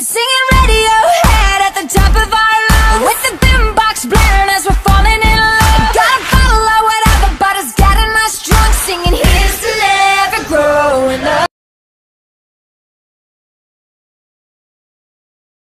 Singing radio.